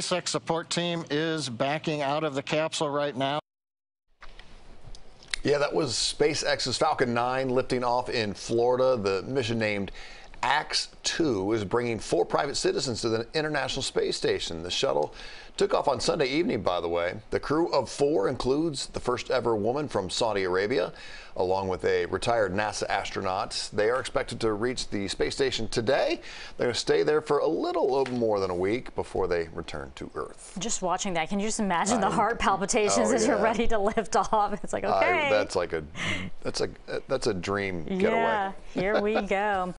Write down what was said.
SpaceX support team is backing out of the capsule right now. Yeah, that was SpaceX's Falcon 9 lifting off in Florida. The mission named AX 2 is bringing four private citizens to the International Space Station. The shuttle took off on Sunday evening, by the way. The crew of four includes the first ever woman from Saudi Arabia, along with a retired NASA astronaut. They are expected to reach the space station today. They're going to stay there for a little more than a week before they return to Earth. Just watching that, can you just imagine the heart palpitations oh, as yeah. you're ready to lift off? It's like, okay. I, that's like a, that's a, that's a dream getaway. Yeah, here we go.